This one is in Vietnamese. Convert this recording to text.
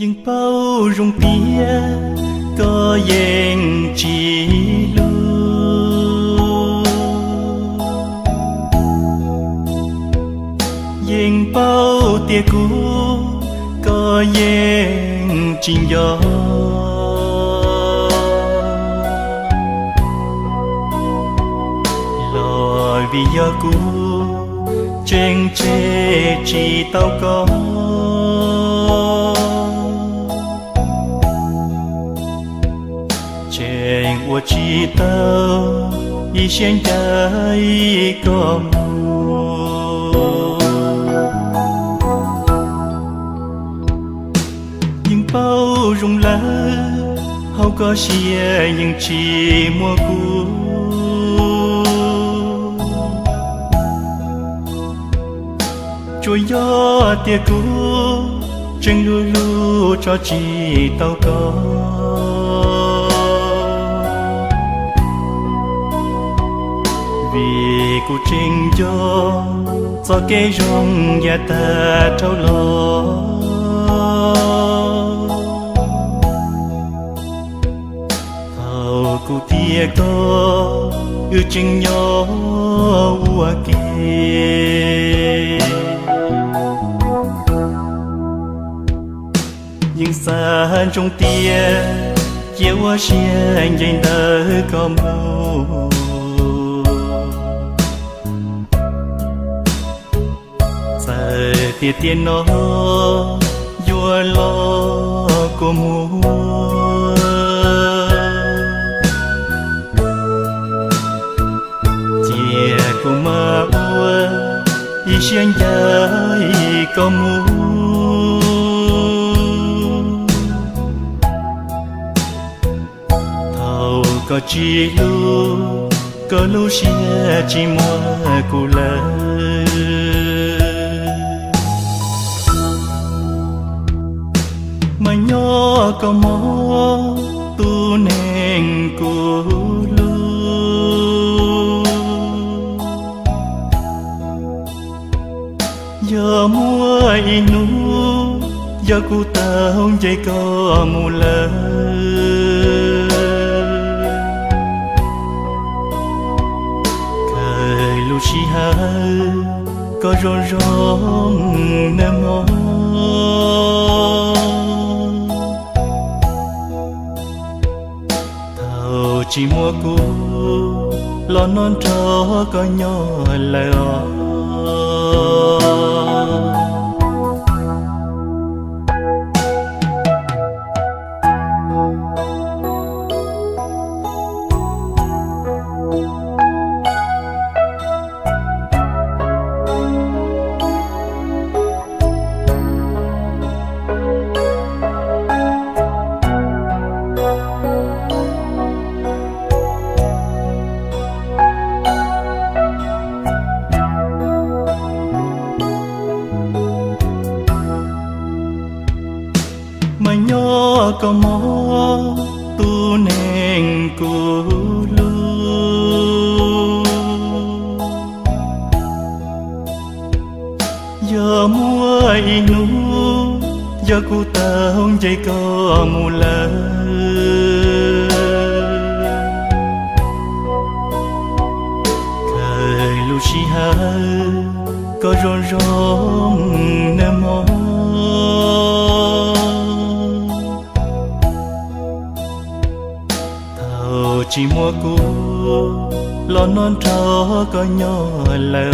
nhưng bao rung pia có yên chỉ lu nhưng bao tia cũ có yên trình gió Lời vì gió cũ trên chế chỉ tao có. 我知道一现在一个梦，nhưng bao rung lá hầu có xia nhưng chỉ mua cũ trôi gió tia cũ trên lu lu cho chỉ tao có vì cô trình cho cho cái rong ya ta trâu lo thầu cô thiệt to ưu trình nhỏ ua kia nhưng xa trong tia chiều hoa xe anh dành đỡ có mưa tia tia nó vua lo của mùa chia của mơ ua y xuyên dài có mùa thầu có chi lu có lu xia chỉ mua cụ lớn. Mà nhỏ có mò tu nên cụ giờ mua inu giờ cụ không dây có mù lơ. Cười lu chi ha có rong rong nè mong chỉ mua cũ lo non cho có nhỏ lèo nhỏ tu nên cụ lu giờ mua inu giờ cụ tao dây có mù lơ cười lu chi ha có rong rong nè chỉ mua cũ lo non cho có nhỏ lại